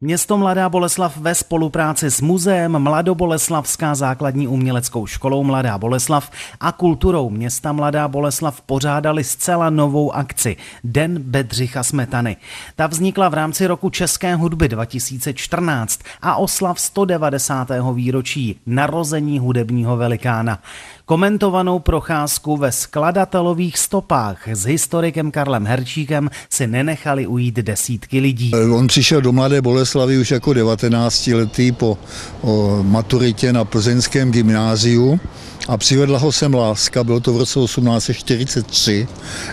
Město Mladá Boleslav ve spolupráci s muzeem Mladoboleslavská základní uměleckou školou Mladá Boleslav a kulturou města Mladá Boleslav pořádali zcela novou akci Den Bedřicha Smetany. Ta vznikla v rámci roku České hudby 2014 a oslav 190. výročí narození hudebního velikána. Komentovanou procházku ve skladatelových stopách s historikem Karlem Herčíkem si nenechali ujít desítky lidí. On přišel do Mladé Boleslavy už jako 19 letý po maturitě na plzeňském gymnáziu a přivedla ho sem láska, bylo to v roce 1843,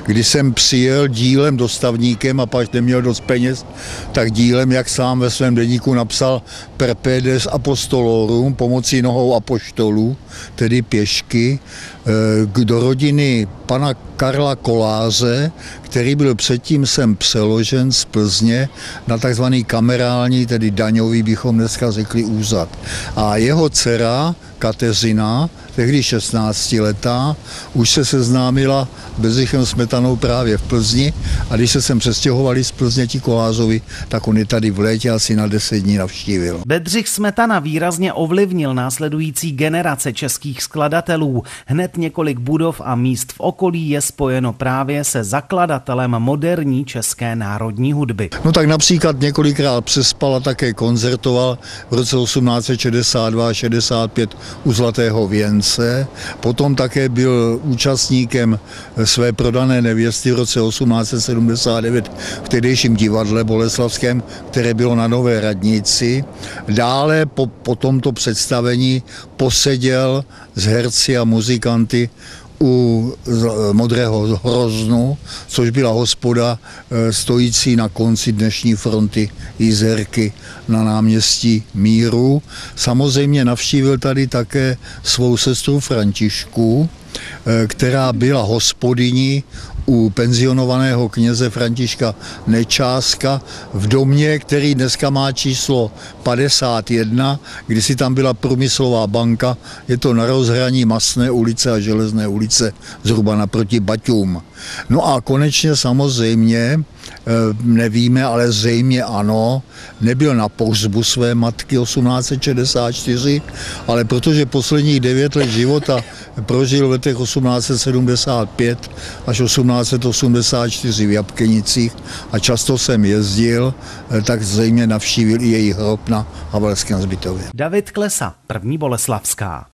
kdy jsem přijel dílem dostavníkem a pak neměl dost peněz, tak dílem, jak sám ve svém deníku napsal Perpedes Apostolorum pomocí nohou apoštolů, tedy pěšky, eh, do rodiny pana Karla Koláře, který byl předtím sem přeložen z Plzně na takzvaný kamerální, tedy daňový, bychom dneska řekli, úřad. A jeho dcera Kateřina, tehdy 16 letá, už se seznámila Bedřichem Smetanou právě v Plzni a když se sem přestěhovali z Plzně ti Kolázovi, tak on je tady v létě asi na 10 dní navštívil. Bedřich Smetana výrazně ovlivnil následující generace českých skladatelů. Hned několik budov a míst v okolí je spojeno právě se zakladatelem moderní české národní hudby. No tak například několikrát přespal a také koncertoval v roce 1862 65 u Zlatého věnce. Potom také byl účastníkem své prodané nevěsty v roce 1879 v tehdejším divadle Boleslavském, které bylo na Nové radnici. Dále po, po tomto představení poseděl s herci a muzikanty u Modrého hroznu, což byla hospoda e, stojící na konci dnešní fronty Jizerky na náměstí Míru. Samozřejmě navštívil tady také svou sestru Františku, e, která byla hospodyní u penzionovaného kněze Františka Nečáska v domě, který dneska má číslo 51, si tam byla průmyslová banka, je to na rozhraní Masné ulice a Železné ulice, zhruba naproti Baťům. No a konečně samozřejmě Eh, nevíme, ale zřejmě ano, nebyl na pohřbu své matky 1864, ale protože posledních devět let života prožil v letech 1875 až 1884 v Jabkenicích a často jsem jezdil, eh, tak zřejmě navštívil i její hrob na Havelském zbytově. David Klesa, první Boleslavská.